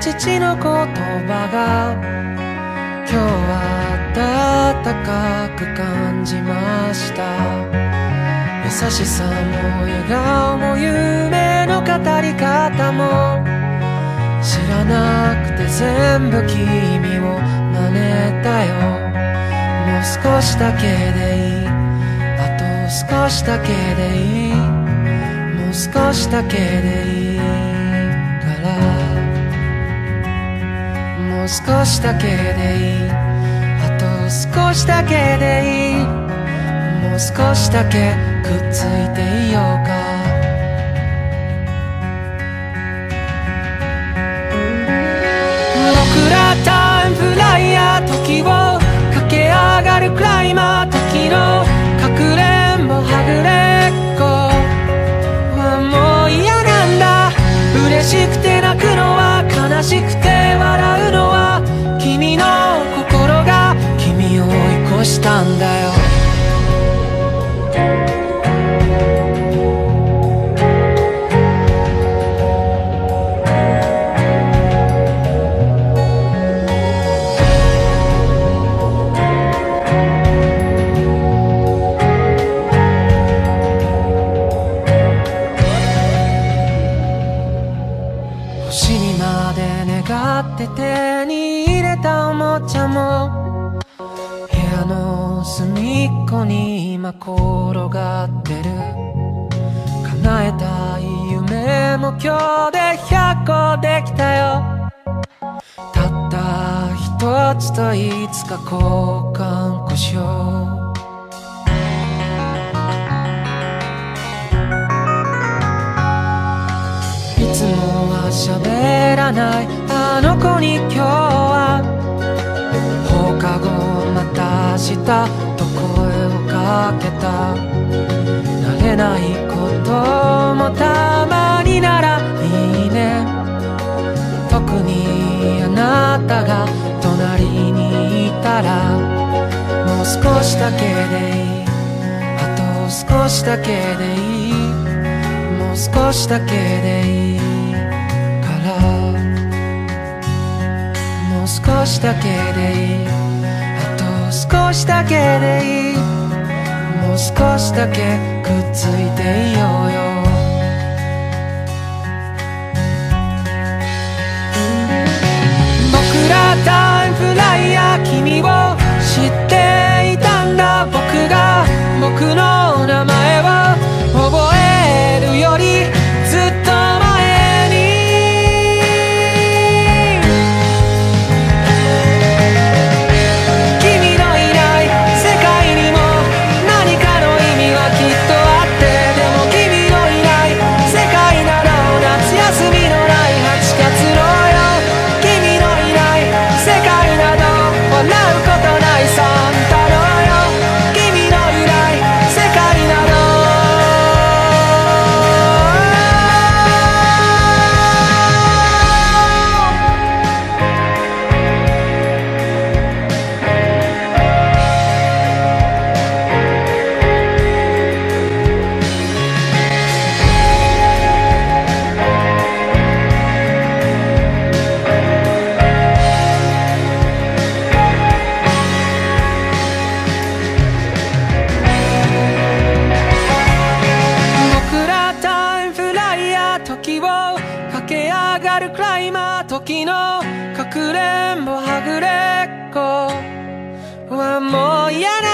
父の言葉が今日は暖かく感じました。優しさも笑顔も夢の語り方も知らなくて全部君を真似たよ。もう少しだけでいい。あと少しだけでいい。もう少しだけでいい。少しだけでいい。あと少しだけでいいもう少しだけくっついていようか。僕らタイムフライヤー時を駆け上がるクライマー時のかくれんぼはぐれっこ。はもう嫌なんだ。嬉しくて泣くのは悲しくて。追い越したんだよ。星にまで願って手に入れたおもちゃも隅っこに今転がってる。叶えたい夢も今日で100個できたよ。たった一つといつか交換こしよう。いつもは喋らない。あの子に今日はしたと声をかけた。慣れないこともたまにならいいね。特にあなたが隣にいたらもう少しだけでいい。あと少しだけでいい。もう少しだけでいいから。もう少しだけでいい。少しだけでいい。もう少しだけくっついていようよ。僕らイマー時のかくれんぼはぐれっこはもうやだ